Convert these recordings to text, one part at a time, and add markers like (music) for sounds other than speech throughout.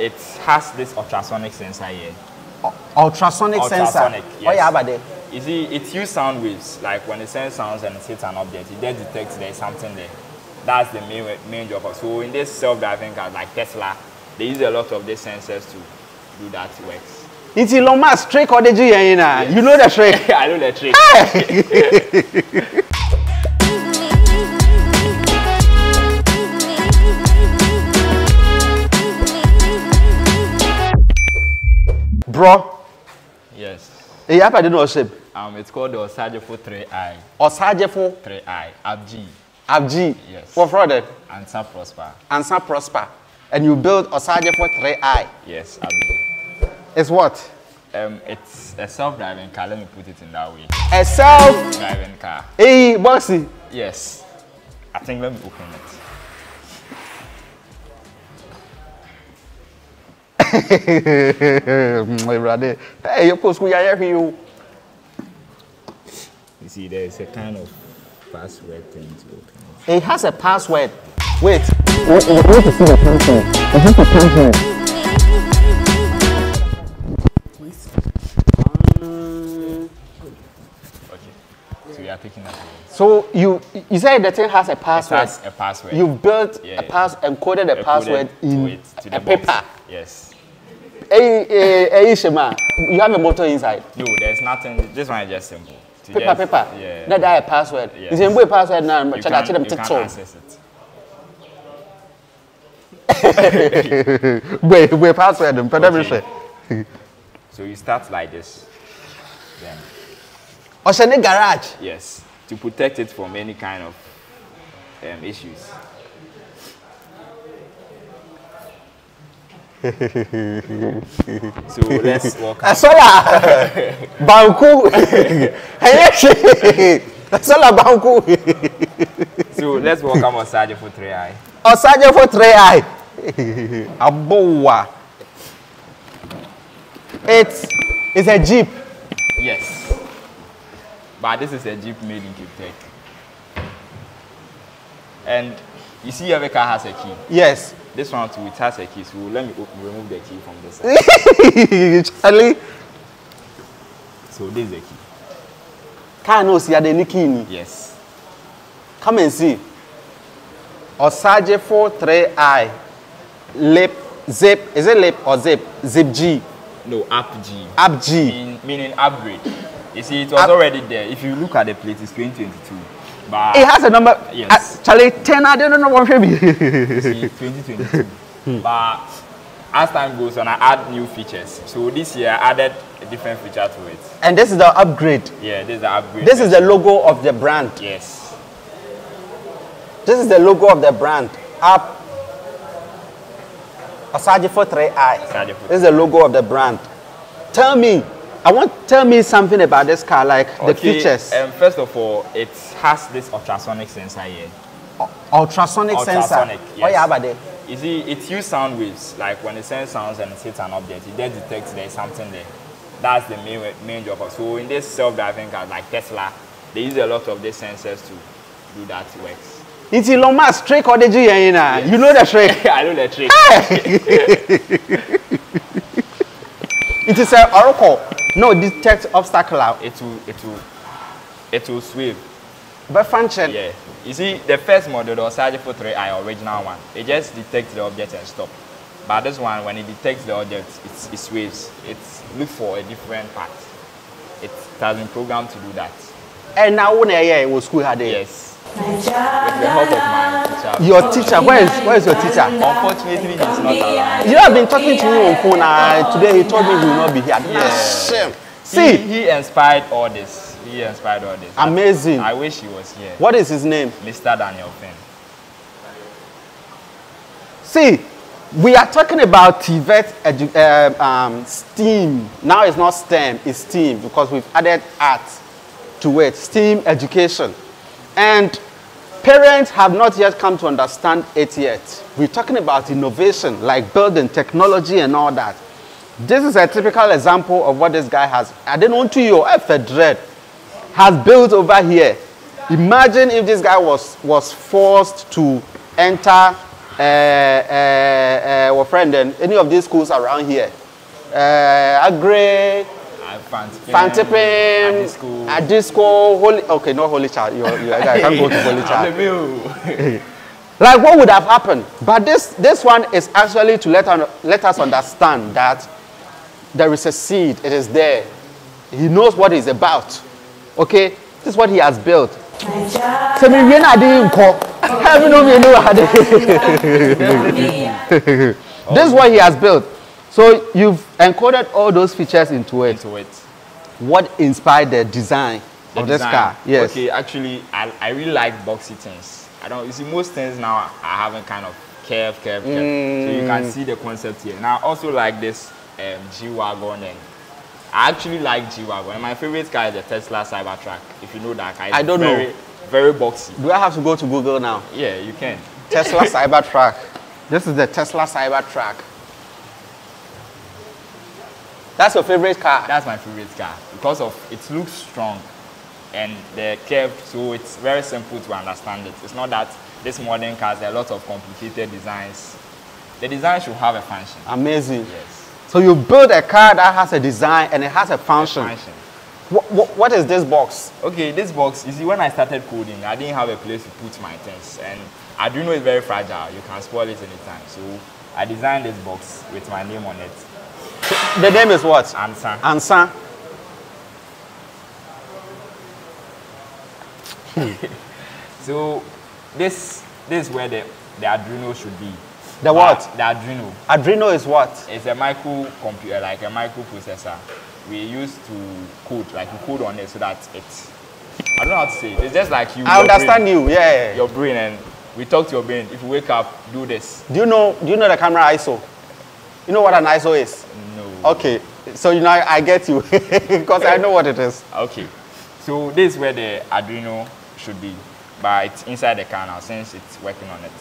it has this ultrasonic sensor here. Ultrasonic, sensor. Ultrasonic, What yes. you have at there? You see, it uses sound waves. Like when it sends sounds and it hits an object, it then detects there's something there. That's the main main job. of- So in this self-driving cars like Tesla, they use a lot of these sensors to do that works. It's Elon Musk trick or the G You know the trick. (laughs) I know the trick. (laughs) Bro, yes. you have at the ship. Um, it's called the Osagefo 3i. Osajefo 3i. Abji. Abji. Yes. What fraud? Ansa Prosper. Ansa Prosper. And you build Osajefo 3i. Yes, Abji. It's what? Um, it's a self-driving car. Let me put it in that way. A self. Driving car. Hey, bossy. Yes. I think let me open it. My brother. Hey, you go school, yeah, you. You see, there's a kind of password thing to open it. It has a password. Wait. Okay. So we are taking that away. So you you said the thing has a It password. has a password. You built Yeah. a pass encoded a Encoded password to in it, to a the paper. Yes. Hey, hey, hey, Shema, you have a motor inside. No, there's nothing. This one is just simple. To Paper, just- paper. Yeah. That that a password. Yes. Say, "Boy, password now." you Check can, that. Check them. you Check can so. access it. (laughs) Wait, wait, password. Okay. say. So you start like this. Then, a garage. yes, to protect it from any kind of um, issues. So let's walk out. Asola. Banku. Hey, Asola banku. So let's welcome Osaje for 3i. Osaje for three eye. Abowa. It's it's a jeep. Yes. But this is a Jeep made in Cape Tech. And you see every car has a key. Yes. This one too, it has a key. So let me open, remove the key from this side. (laughs) Charlie. so this is the key. Car no see the nikini. Yes. Come and see. Three eye. Lip zip. Is it lip or zip? Zip G. No, App G. App G. Mean, meaning upgrade. You see, it was Up- already there. If you look at the plate, it's 2022. But It has a number. Yes. Uh, Charlie, ten. I don't know what maybe. (laughs) see, 2022. but as time goes on, I add new features. So this year, I added a different feature to it. and this is the upgrade. Yeah, this is the upgrade. This is the logo of the brand. Yes. This is the logo of the brand. Up. Osagyefo three eye. Osagyefo This is the logo of the brand. Tell me, I want tell me something about this car, like the Okay, features. Um, first of all, it has this ultrasonic sensor here. ultrasonic, sensor. ultrasonic, What yes. you have at there? You see, it uses sound waves. Like when it sends sounds and it hits an object, it then detects there's something there. That's the main main job. of- So in this self-driving car, like Tesla, they use a lot of these sensors to do that works. It's Elon Musk trick or the G You know the trick. (laughs) I know the trick. (laughs) It is an oracle. No, detect obstacle out. It will, it will, it will sweep. But function. Yeah. You see, the first model, the Osage 3i original one, it just detects the object and stop. But this one, when it detects the object, it, it swaves. It looks for a different path. It has been programmed to do that. And now when I hear it was school had there. Yes. With the help of my teacher. Your teacher, where is where is your teacher? Unfortunately, he's not around. You know, I've been talking to him on phone. Uh, today he told me he will not be here. Yeah. See, He, he inspired all this. He inspired all this. amazing. I wish he was here. What is his name? Mr. Daniel Finn. See, we are talking about TVET edu- uh, um, STEAM. Now it's not STEM, it's STEAM because we've added art to it. STEAM education. And parents have not yet come to understand it yet. We're talking about innovation, like building technology and all that. This is a typical example of what this guy has. I didn't want to you, Dread has built over here. Imagine if this guy was, was forced to enter uh, uh, our friend any of these schools around here, uh, Aggrey, Mfantsipim, Adisco. Adisco, Holy, okay, not Holy Child, you you I can't go to (laughs) Holy Child. Child. (laughs) Like what would have happened? But this, this one is actually to let, un- let us understand that there is a seed, it is there. He knows what he's about. Okay? This is what he has built. Sɛ mewie no ade yi nkɔ. Ɛbi no mmienu wɔ ade. This is what he has built. So you've encoded all those features into it. Into it. What inspired the design The of this car? Yes. Okay, actually, I, I really like boxy things. I don't. You see, most things now are having kind of curve, curve, curve. So you Mm. can see the concept here. Now, I also like this um, G wagon, and I actually like G wagon. And my favorite car is the Tesla Cybertruck. If you know that car, I don't know. very, Very boxy. Do I have to go to Google now? Yeah, you can. Tesla (laughs) Cybertruck. This is the Tesla Cybertruck. That's your favorite car. That's my favorite car because of it looks strong and the curve, so it's very simple to understand it. It's not that this modern cars there are a lot of complicated designs. The design should have a function. Amazing. Yes, So you build a car that has a design and it has a function. function. What, what, what is this box? Okay, this box, you see, when I started coding, I didn't have a place to put my things. And Arduino is very fragile. You can spoil it anytime. So I designed this box with my name on it. The name is what? Answer. Ansa. (laughs) So this this is where the, the Arduino should be. The what? The Arduino. Arduino is what? It's a microcomputer, like a microprocessor. We use to code, like we code on it so that it's. I don't know how to say it. It's just like you. I understand brain, you. Yeah. Your brain, and we talk to your brain. If you wake up, do this. Do you know? Do you know the camera ISO? You know what an ISO is? Okay. So you know I, I get you (laughs) because I know what it is. Okay. So this is where the Arduino should be, but it's inside the car now since it's working on it.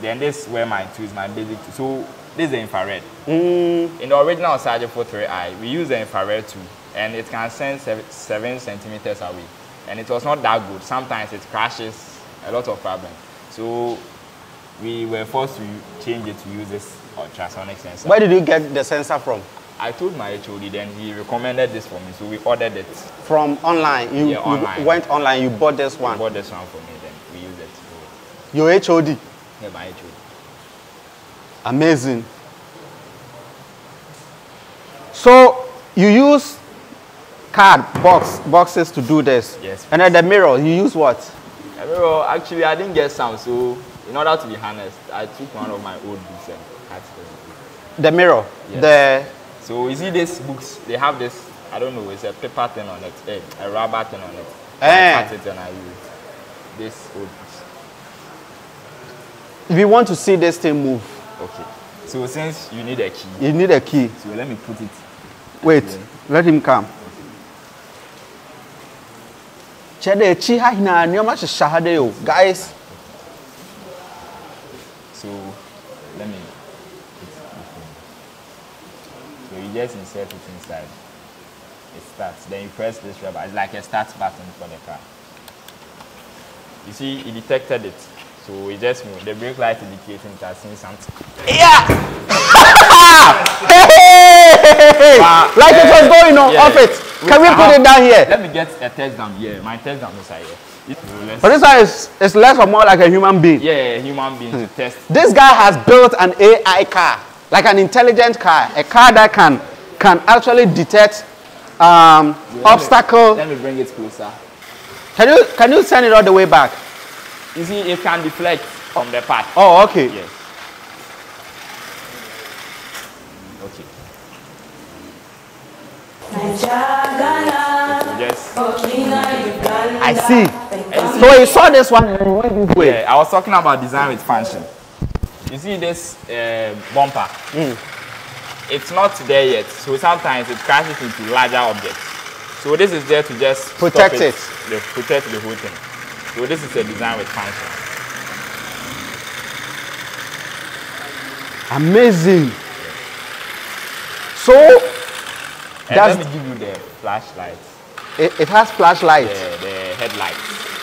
Then this is where my tools, my basic tools. So this is the infrared. Mm. In the original Osagyefo 3i, we use the infrared too, and it can send seven, seven centimeters away. And it was not that good. Sometimes it crashes, a lot of problems. So we were forced to change it to use this ultrasonic sensor. Where did you get the sensor from? I told my HOD, then he recommended this for me, so we ordered it. From online. You, Yeah, online. you went online. You bought this one. bought this one for me, then we used it. Your HOD. yeah, my HOD. Amazing. So you use card box boxes to do this. Yes, And then the mirror, you use what? The mirror, actually, I didn't get some, so in order to be honest, I took one of my old books and cut. The mirror. Yes. The So you see these books, they have this, I don't know, it's a paper thing on it, eh, a rubber thing on it. Eh. I cut it and I used this old books. if you want to see this thing move, Okay. So since you need a key, you need a key. so let me put it. Wait, let him come. Kyɛ dɛ akyi ha nyinaa nneɛma hyehyɛ ha guys. So let me put the phone. So you just insert it inside. It starts. Then you press this rubber. It's like a start button for the car. You see, it detected it. So it just moved. The brake light indicating it has seen something. (laughs) Hey! Ah, like it was going on yeah. off it. Can we put it down here? Let me get a test down here. My test down is here. So But this one is, is less or more like a human being. yeah, human being to test. This guy has built an AI car, like an intelligent car, a car that can can actually detect um, obstacle. Let me bring it closer. Can you can you send it all the way back? You see, it can deflect from the path. Oh, okay. Yes. Okay. Yes. I see. So he saw this one and went this way. Yeah, I was talking about design with function. You see this uh, bumper? It's not there yet, so sometimes it crashes into larger objects. So this is there to just Protect it. the- protect the whole thing. So this is a design with function. Amazing. So And That's- let me give you the flashlight. it, it has flashlight. the, the headlights.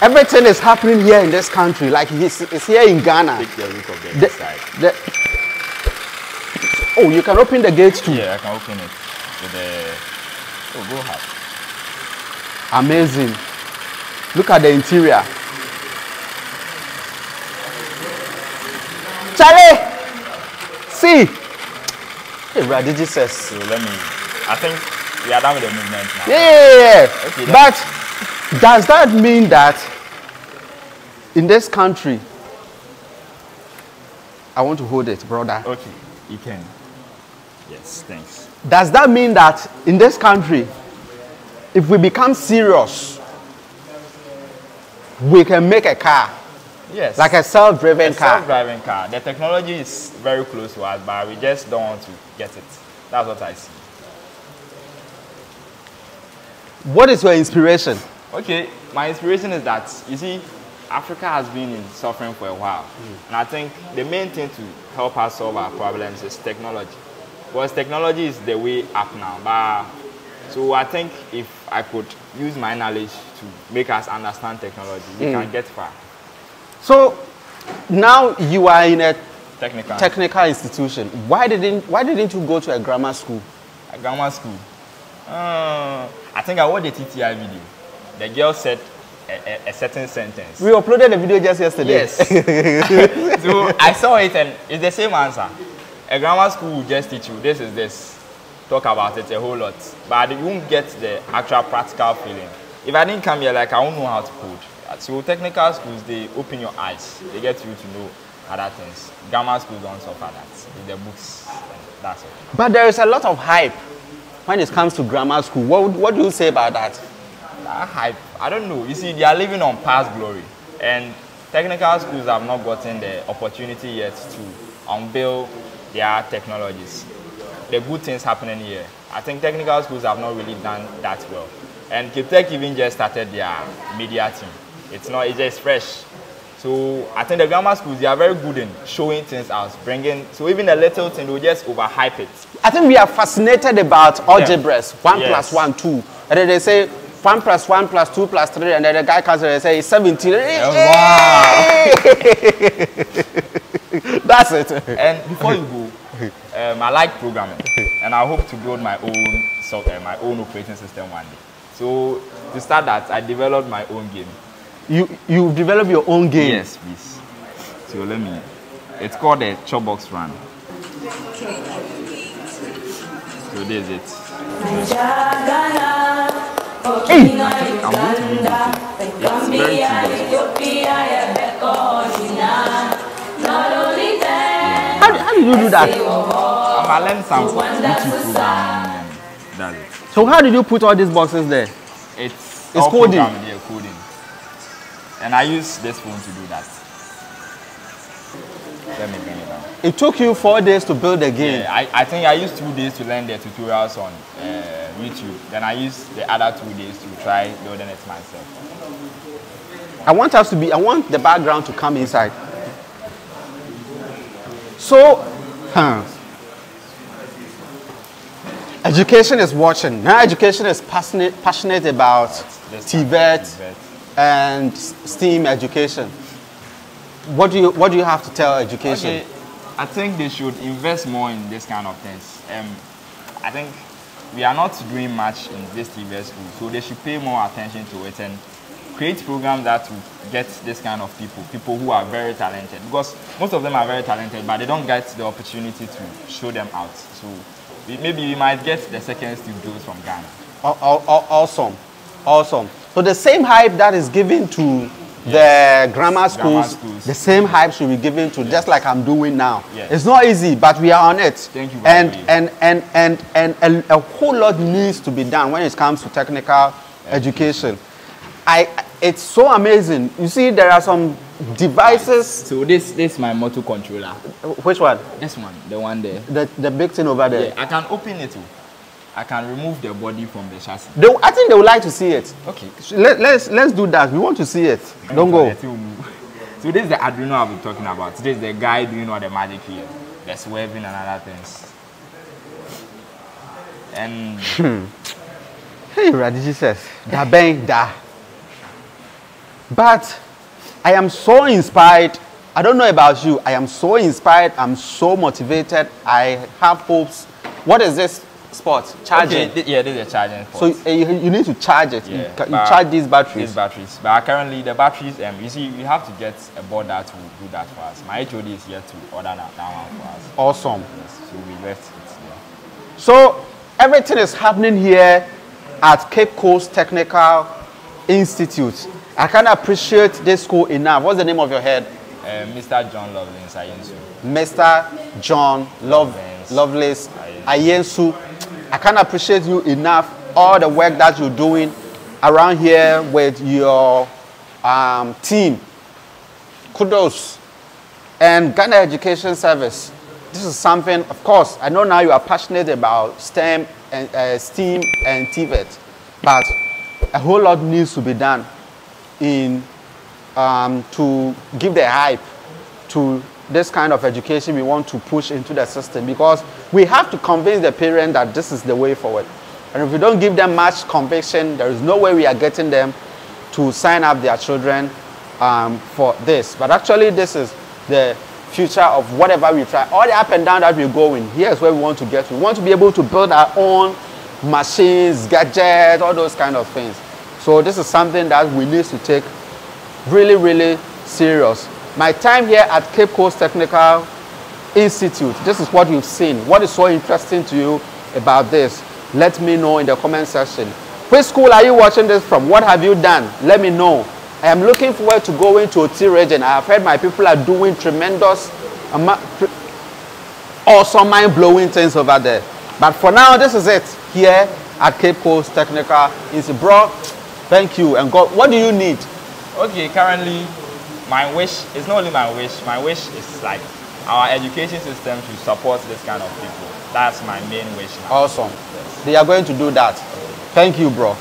Everything is happening here in this country. Like it's, it's here in Ghana. Take the look of the, The- inside. the- oh, you can open the gates too. Yeah, I can open it with the. Oh, go ahead. Amazing. Look at the interior. Charlie! See! Hey, Radiji says. So let me. I think we are done with the movement now. Yeah, yeah, yeah. Okay, but does that mean that in this country, I want to hold it, brother. Okay, you can. Yes, thanks. Does that mean that in this country, if we become serious, we can make a car, Yes. like a self-driven a car? self-driving car. The technology is very close to us, but we just don't want to get it. That's what I see. What is your inspiration? Okay, my inspiration is that you see, Africa has been in suffering for a while, and I think the main thing to help us solve our problems is technology. Because technology is the way up now. But so I think if I could use my knowledge to make us understand technology, we can get far. So now you are in a Technical. technical institution. Why didn't Why didn't you go to a grammar school? A grammar school. Uh, I think I watched the TTI video. The girl said a, a, a certain sentence. We uploaded the video just yesterday. Yes. (laughs) so I saw it and it's the same answer. A grammar school will just teach you this is this. Talk about it a whole lot. But you won't get the actual practical feeling. If I didn't come here, like I won't know how to code. So technical schools, they open your eyes. They get you to know other things. Grammar schools don't suffer that. It's the books. And that's it. But there is a lot of hype when it comes to grammar school. What, what do you say about that? That hype, I don't know. You see, they are living on past glory. And technical schools have not gotten the opportunity yet to unveil their technologies. The good things happening here. I think technical schools have not really done that well. And Cape Tech even just started their media team. It's not, it's just fresh. So I think the grammar schools, they are very good in showing things out, bringing, so even a little thing, they'll just overhype it. I think we are fascinated about algebras. One Yes. plus one, two. And then they say one plus one plus two plus three, and then the guy comes and they say it's 17. (laughs) That's it. And before you go, um, I like programming, and I hope to build my own software, my own operating system one day. So to start that, I developed my own game. You you develop your own game. Yes, please. So let me. It's called the Chopbox Run. So this is it. How, did- how did you do that? I learned some YouTube programming. and That's it. So how did you put all these boxes there? It's, It's coding. yeah, coding. And I use this phone to do that. Let me bring it. It took you four days to build the game. Yeah, I, I think I used two days to learn the tutorials on uh, YouTube. Then I used the other two days to try building it myself. I want us to be, I want the background to come inside. So, huh. Education is watching. Now education is passionate, passionate about Tibet, TVET. and STEAM education. What do you, what do you have to tell education? Okay, I think they should invest more in this kind of things. Um, I think we are not doing much in this TVET school, so they should pay more attention to it and create programs that will get this kind of people, people who are very talented. Because most of them are very talented, but they don't get the opportunity to show them out. So we, maybe we might get the second Steve from Ghana. Aw- aw- aw- Awesome, awesome. So the same hype that is given to the grammar schools, schools. the same hype should be given to just like I'm doing now. Yes. It's not easy, but we are on it. Thank you And much. and and and and a, a whole lot needs to be done when it comes to technical education. I it's so amazing. You see, there are some devices. So this this is my motor controller. Which one? This one, the one there. The the big thing over there. Yeah, I can open it. too. I can remove the body from the chassis. They, I think they would like to see it. Okay. Let, let's let's do that. We want to see it. Don't go. (laughs) So this is the Arduino I've been talking about. This is the guy doing all the magic here. The swerving and other things. And hmm. Hey, Radiji says, da bang da. But I am so inspired. I don't know about you. I am so inspired. I'm so motivated. I have hopes. What is this sport? Charging. Okay, yeah, this is a charging So uh, you, you need to charge it. You, Yeah, ca- you charge these batteries. These batteries. But currently, the batteries, um, you see, we have to get a board that will do that for us. My HOD is here to order that, that one for us. Awesome. Yes, so we left it there. So everything is happening here at Cape Coast Technical Institute. I can't appreciate this school enough. What's the name of your head? Um, Mr. John Lovelace Ayensu. Mr. John Love, Lovelace. Lovelace Ayensu. I can't appreciate you enough. All the work that you're doing around here with your um, team. Kudos. And Ghana Education Service. This is something, of course, I know now you are passionate about STEM and uh, STEAM and TVET, but a whole lot needs to be done in um, to give the hype to this kind of education we want to push into the system because we have to convince the parent that this is the way forward. And if we don't give them much conviction, there is no way we are getting them to sign up their children um, for this. But actually, this is the future of whatever we try. All the up and down that we're going, here's where we want to get. We want to be able to build our own machines, gadgets, all those kind of things. So this is something that we need to take really, really serious. My time here at Cape Coast Technical Institute, this is what you've seen. What is so interesting to you about this? Let me know in the comment section. Which school are you watching this from? What have you done? Let me know. I am looking forward to going to Oti region. I have heard my people are doing tremendous, awesome, mind-blowing things over there. But for now, this is it here at Cape Coast Technical Institute. Bro, thank you. And God, what do you need? Okay, currently, my wish is not only my wish, my wish is like our education system to support this kind of people. That's my main wish now. Awesome. They are going to do that. Thank you, bro.